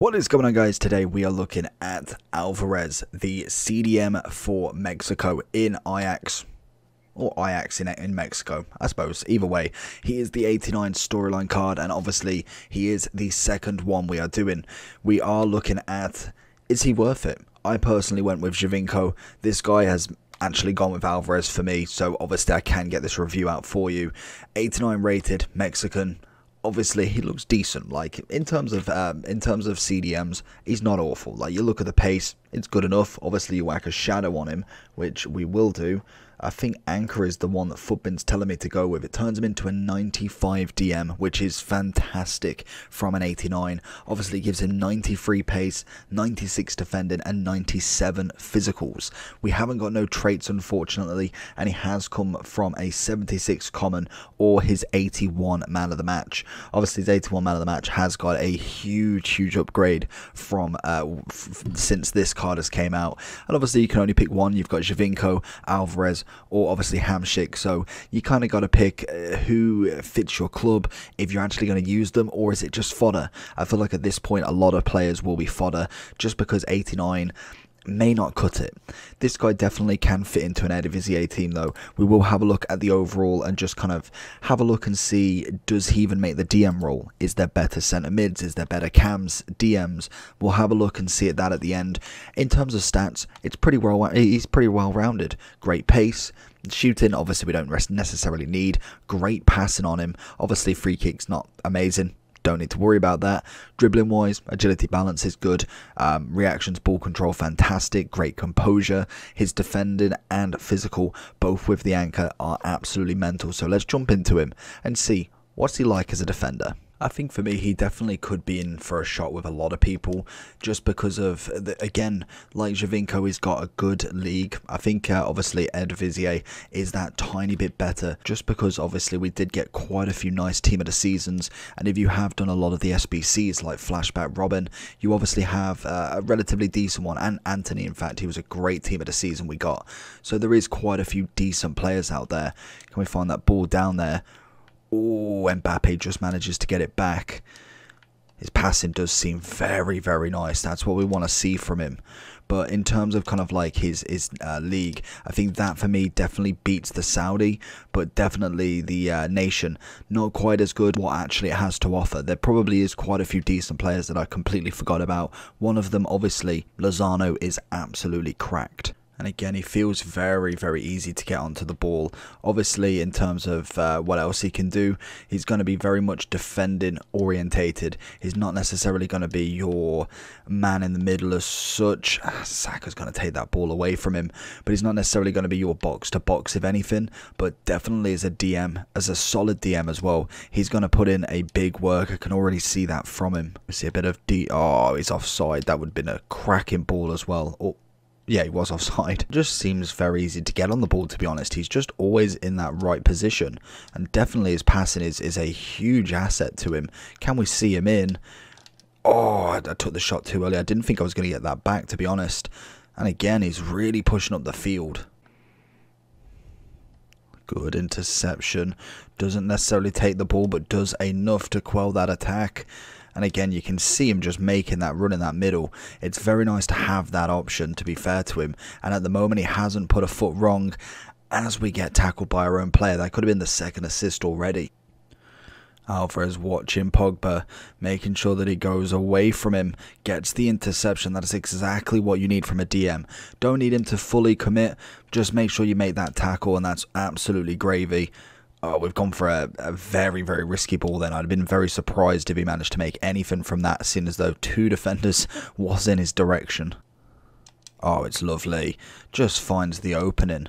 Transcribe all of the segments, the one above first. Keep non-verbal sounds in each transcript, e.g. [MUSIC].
What is going on guys? Today we are looking at Alvarez, the CDM for Mexico in Ajax. Or Ajax in, in Mexico, I suppose. Either way, he is the 89 storyline card and obviously he is the second one we are doing. We are looking at, is he worth it? I personally went with Giovinco. This guy has actually gone with Alvarez for me, so obviously I can get this review out for you. 89 rated, Mexican, obviously he looks decent. Like in terms of um, in terms of CDMs, he's not awful. Like you look at the pace, it's good enough. Obviously you whack a shadow on him, which we will do. I think Anchor is the one that Futbin's telling me to go with. It turns him into a 95 DM, which is fantastic from an 89. Obviously, gives him 93 pace, 96 defending, and 97 physicals. We haven't got no traits, unfortunately, and he has come from a 76 common or his 81 man of the match. Obviously, his 81 man of the match has got a huge, huge upgrade from uh, since this card has came out. And obviously, you can only pick one. You've got Giovinco, Alvarez, or obviously Hamsik. So you kind of got to pick uh, who fits your club if you're actually going to use them, or is it just fodder? I feel like at this point, a lot of players will be fodder just because 89 may not cut it. This guy definitely can fit into an Eredivisie team though. We will have a look at the overall and just kind of have a look and see does he even make the DM role? Is there better centre mids? Is there better cams, DMs? We'll have a look and see at that at the end. In terms of stats, it's pretty well he's pretty well rounded. Great pace, Shooting, obviously, we don't necessarily need. Great passing on him. Obviously, free kicks not amazing don't need to worry about that. Dribbling wise, agility balance is good. Um, reactions, ball control, fantastic. Great composure. His defending and physical, both with the anchor, are absolutely mental. So let's jump into him and see what's he like as a defender. I think for me, he definitely could be in for a shot with a lot of people, just because of the, again, like Giovinco, he's got a good league. I think uh, obviously Eredivisie is that tiny bit better, just because obviously we did get quite a few nice team of the seasons, and if you have done a lot of the SBCs like Flashback Robben, you obviously have uh, a relatively decent one, and Anthony, In fact, he was a great team of the season we got. So there is quite a few decent players out there. Can we find that ball down there? Oh, Mbappe just manages to get it back. His passing does seem very, very nice. That's what we want to see from him. But in terms of kind of like his his uh, league, I think that for me definitely beats the Saudi, but definitely the uh, nation not quite as good. What actually it has to offer. There probably is quite a few decent players that I completely forgot about. One of them, obviously, Lozano is absolutely cracked and again he feels very very easy to get onto the ball. Obviously in terms of uh, what else he can do he's going to be very much defending orientated. He's not necessarily going to be your man in the middle as such. Ah, Saka's going to take that ball away from him but he's not necessarily going to be your box to box if anything but definitely as a DM as a solid DM as well he's going to put in a big work. I can already see that from him. We see a bit of D oh he's offside. That would have been a cracking ball as well. Oh yeah, he was offside. [LAUGHS] Just seems very easy to get on the ball, to be honest. He's just always in that right position. And definitely his passing is, is a huge asset to him. Can we see him in? Oh, I, I took the shot too early. I didn't think I was going to get that back, to be honest. And again, he's really pushing up the field. Good interception. Doesn't necessarily take the ball, but does enough to quell that attack. And again, you can see him just making that run in that middle. It's very nice to have that option, to be fair to him. And at the moment, he hasn't put a foot wrong as we get tackled by our own player. That could have been the second assist already. Alvarez watching Pogba, making sure that he goes away from him, gets the interception. That is exactly what you need from a DM. Don't need him to fully commit, just make sure you make that tackle, and that's absolutely gravy. Oh, we've gone for a, a, very, very risky ball then. I'd have been very surprised if he managed to make anything from that, seeing as though two [LAUGHS] defenders was in his direction. Oh, it's lovely. Just finds the opening.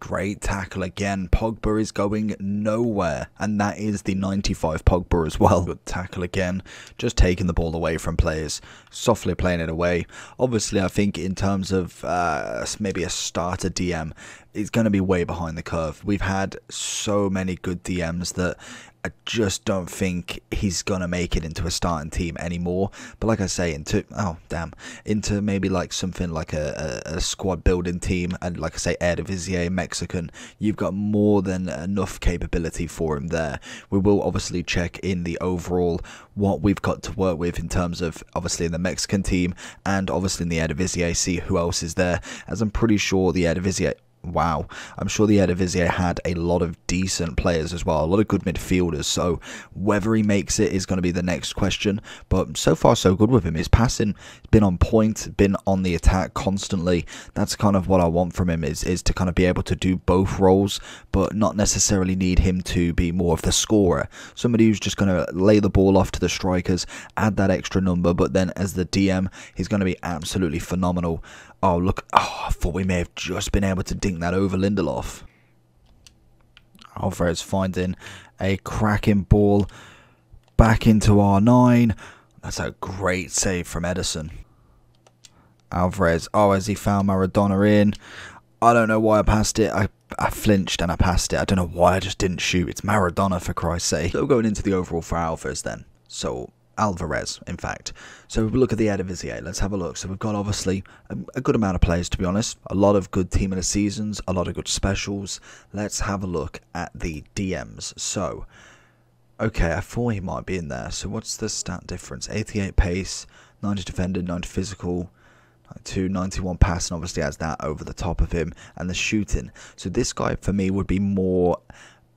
Great tackle again. Pogba is going nowhere. And that is the 95 Pogba as well. Good tackle again. Just taking the ball away from players. Softly playing it away. Obviously, I think in terms of uh, maybe a starter DM, is going to be way behind the curve. We've had so many good DMs that I just don't think he's gonna make it into a starting team anymore. But like I say, into oh damn, into maybe like something like a, a, a squad building team, and like I say, Eredivisie Mexican, you've got more than enough capability for him there. We will obviously check in the overall what we've got to work with in terms of obviously in the Mexican team and obviously in the Eredivisie, see who else is there. As I'm pretty sure the Eredivisie wow. I'm sure the Eredivisie had a lot of decent players as well, a lot of good midfielders. So whether he makes it is going to be the next question. But so far, so good with him. His passing has been on point, been on the attack constantly. That's kind of what I want from him is is to kind of be able to do both roles, but not necessarily need him to be more of the scorer. Somebody who's just going to lay the ball off to the strikers, add that extra number. But then as the DM, he's going to be absolutely phenomenal. Oh, look. Oh, I thought we may have just been able to dink that over Lindelof. Alvarez finding a cracking ball back into R9. That's a great save from Edison. Alvarez. Oh, as he found Maradona in. I don't know why I passed it. I, I flinched and I passed it. I don't know why I just didn't shoot. It's Maradona, for Christ's sake. So going into the overall for Alvarez then. So Alvarez, in fact. So we look at the Eredivisie, let's have a look. So we've got obviously a, a, good amount of players, to be honest. A lot of good team of the seasons, a lot of good specials. Let's have a look at the DMs. So, okay, I thought he might be in there. So what's the stat difference? 88 pace, 90 defender, 90 physical, 92, 91 pass, and obviously has that over the top of him, and the shooting. So this guy, for me, would be more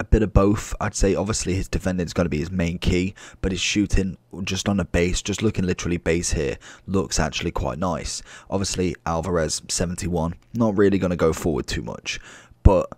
a bit of both. I'd say obviously his defending's got to be his main key, but his shooting just on a base, just looking literally base here, looks actually quite nice. Obviously Alvarez 71, not really going to go forward too much, but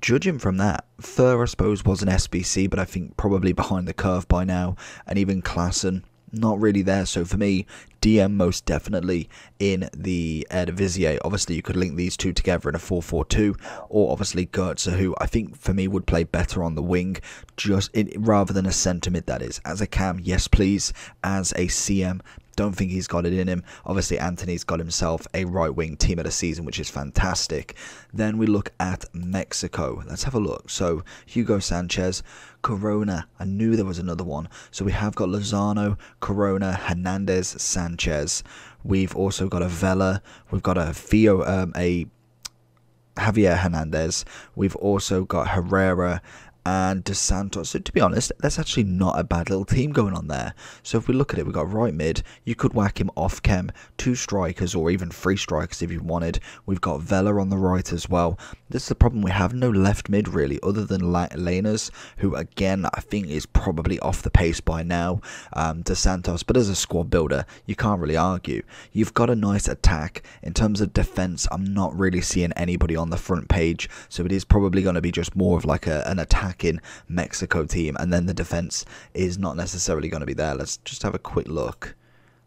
judging from that, Fur I suppose was an SBC, but I think probably behind the curve by now, and even Klaassen not really there. So for me, DM most definitely in the Eredivisie. Obviously, you could link these two together in a 4-4-2, or obviously Goetze, who I think for me would play better on the wing, just in, rather than a centre mid. That is, as a cam, yes please. As a CM, don't think he's got it in him. Obviously, Anthony's got himself a right wing team of the season, which is fantastic. Then we look at Mexico. Let's have a look. So, Hugo Sanchez, Corona. I knew there was another one. So, we have got Lozano, Corona, Hernandez, Sanchez. We've also got a Vela. We've got a Theo, um, a Javier Hernandez. We've also got Herrera and Dos Santos. So to be honest, that's actually not a bad little team going on there. So if we look at it, we've got right mid. You could whack him off chem, two strikers or even three strikers if you wanted. We've got Vela on the right as well. This is the problem. We have no left mid really other than Laners, who again I think is probably off the pace by now. Um, Dos Santos, but as a squad builder, you can't really argue. You've got a nice attack. In terms of defense, I'm not really seeing anybody on the front page. So it is probably going to be just more of like a, an attack attacking Mexico team, and then the defense is not necessarily going to be there. Let's just have a quick look.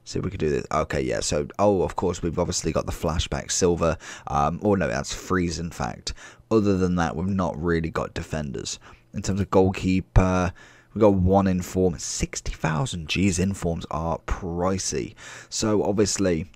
See if we can do this. Okay, yeah. So, oh, of course, we've obviously got the flashback silver. Um, or no, that's freeze. In fact, other than that, we've not really got defenders in terms of goalkeeper. We got one inform. Sixty thousand. G's informs are pricey. So obviously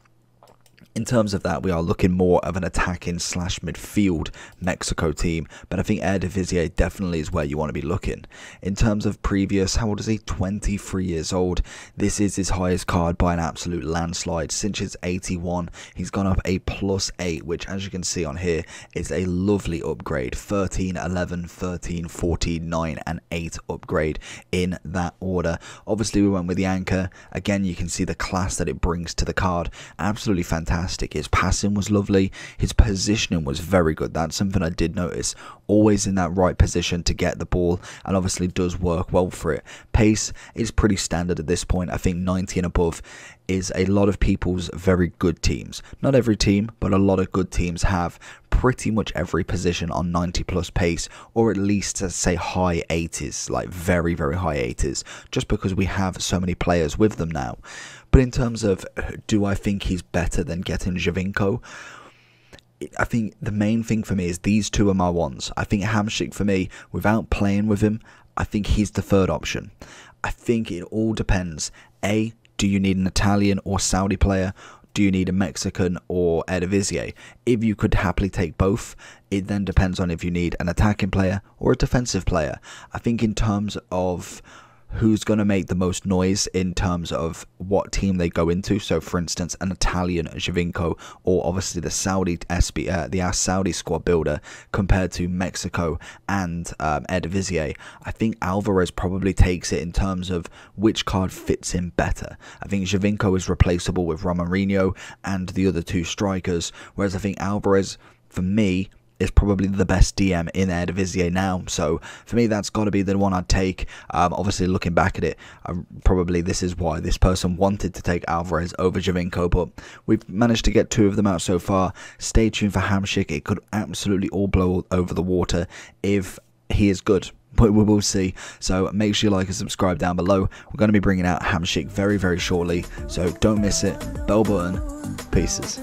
in terms of that, we are looking more of an attacking slash midfield Mexico team, but I think Eredivisie definitely is where you want to be looking. In terms of previous, how old is he? 23 years old. This is his highest card by an absolute landslide. Since his 81, he's gone up a plus 8, which as you can see on here is a lovely upgrade. 13, 11, 13, 14, 9, and 8 upgrade in that order. Obviously, we went with the anchor. Again, you can see the class that it brings to the card. Absolutely fantastic fantastic. His passing was lovely. His positioning was very good. That's something I did notice. Always in that right position to get the ball, and obviously does work well for it. Pace is pretty standard at this point. I think 90 and above is a lot of people's very good teams. Not every team, but a lot of good teams have pretty much every position on 90 plus pace, or at least say high 80s, like very, very high 80s, just because we have so many players with them now. But in terms of do I think he's better than getting Giovinco I think the main thing for me is these two are my ones. I think Hamsik for me, without playing with him, I think he's the third option. I think it all depends. A, do you need an Italian or Saudi player? do you need a Mexican or Eredivisie? If you could happily take both, it then depends on if you need an attacking player or a defensive player. I think in terms of who's going to make the most noise in terms of what team they go into. So, for instance, an Italian Giovinco or obviously the Saudi SB, uh, the Saudi squad builder compared to Mexico and um. I think Alvarez probably takes it in terms of which card fits him better. I think Giovinco is replaceable with Romarinho and the other two strikers, whereas I think Alvarez, for me, is probably the best DM in Eredivisie now. So for me, that's got to be the one I'd take. Um, obviously, looking back at it, probably this is why this person wanted to take Alvarez over Giovinco, but we've managed to get two of them out so far. Stay tuned for Hamsik. It could absolutely all blow over the water if he is good. But [LAUGHS] we will see. So make sure you like and subscribe down below. We're going to be bringing out Hamsik very, very shortly. So don't miss it. Bell button. Pieces.